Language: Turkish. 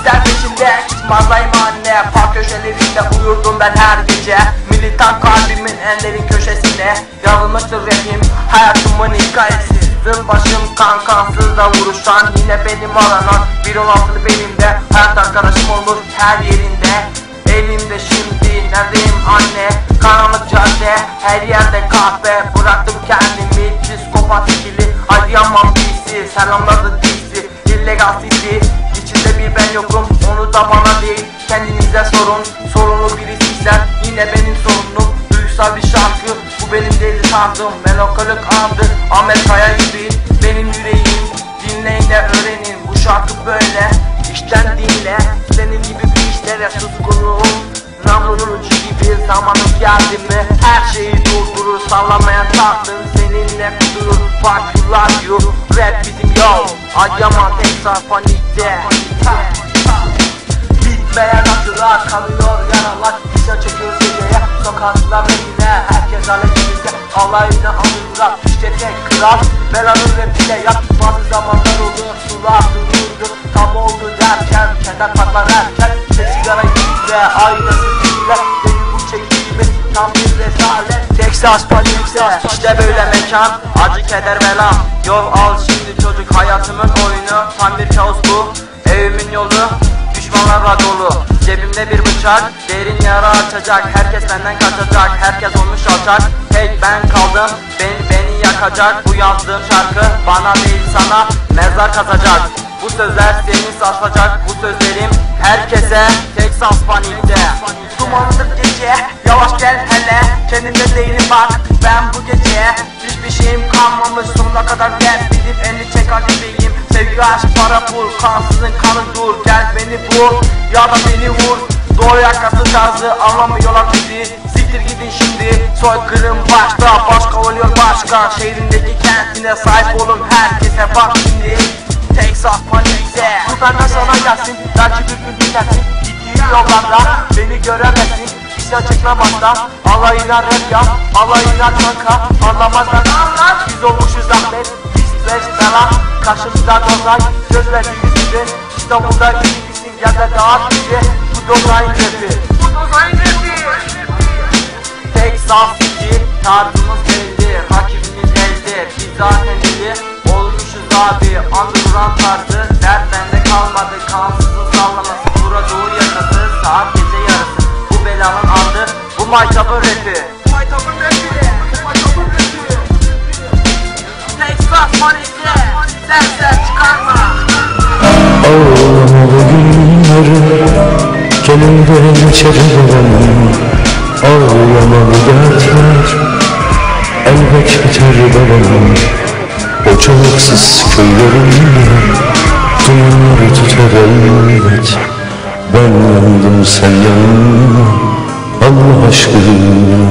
İster peşinde çıkmazlayım anne Park köşelerinde uyurdum ben her gece. Militan kalbimin en derin köşesinde Yazılmıştır rapim hayatımın hikayesi. Zıl başım kan kansız da vuruşan Yine benim alanan bir olasılık belimde Hayat arkadaşım olur her yerinde. Elimde şimdi neredeyim anne? Karanlık cadde her yerde kahve. Bıraktım kendimi psikopat ikili. Adıyaman PC selamladı DC illegal city Bir ben yokum. Onu da bana değil. Kendinize sorun. Sorunlu birisiysen Yine benim sorunum. Duygusal bir şarkı. Bu benim deli sandım melankolik andı Amerika'ya yürüyün benim yüreğim. Dinleyin de öğrenin. Bu şarkı böyle. İşten dinle. Senin gibi bir işlere suskunluğum. Namlunun ucu gibi zamanım geldi mi? Her şeyi durdurur sallamayan tahtın Seninle durur farklılar diyor Rap bizim yol. Adıyaman Texas panikte Acılar kalıyor yaralar Bize çekiyor geceye. Sokaklar yine Herkes hareketinde alayına alırlar İşte tek kral. Belanın rapine yapmadığı zamanlar oluyor Sular dururdu. Tam oldu derken Keder patlar erken. Tek sigara yüzde aynası dinle Deli bu çekimi tam bir rezalet. Texas panikte işte böyle mekan Acı keder bela Yol al şimdi çocuk hayatımın oyunu. Tam bir kaos Bıçak derin yara açacak Herkes benden kaçacak herkes olmuş alçak Tek ben kaldım beni, beni yakacak Bu yazdığım şarkı bana değil sana mezar kazacak Bu sözler seni sarsacak bu sözlerim herkese Texas panikte. Dumanlık gece yavaş gel hele Kendinde değilim bak ben bu gece Hiçbir şeyim kalmamış sonuna kadar gel Bilip elini çek hadi beyim Sevgi aşk para pul kansızın kanı dur Gel beni bul ya da beni vur Doğru yakası tarzı anlamıyorlar bizi. Siktir gidin şimdi soykırım başta. Başka oluyor başka Şehrindeki kentine sahip olun herkese. Bak şimdi Texas panikte Bu benden sana gelsin Belki bir gün dinlersin. Gittiğim yollarda beni göremezsin. Çekmem hatta Alayına rap yap Alayına kanka. Anlamazlar Biz olmuşuz Ahmet Biz beş bela Karşımızda dozay Söz verdiğimiz gibi. İstanbul'da isim Yerde dağıt bizi Bu dozayın rapi Bu dozayın rapi Texas City Tarzımız belli. Rakibimiz elde. Biz zaten iyi Olmuşuz abi. Underground tarzı Dert bende kalmadı. Kansızın sallaması Bura doğu yakası Saat gece yarısı. Bu belanın adı Bu maytabın rapi. Rapi. Maytabın rapi. Çıkarma. Ağlamalı günleri Gelir geçerim Ağlamalı dertler Elbet biter benim O çalaksız köylerimde Dumanları tutar elbet Ben yandım sen yanma Allah aşkına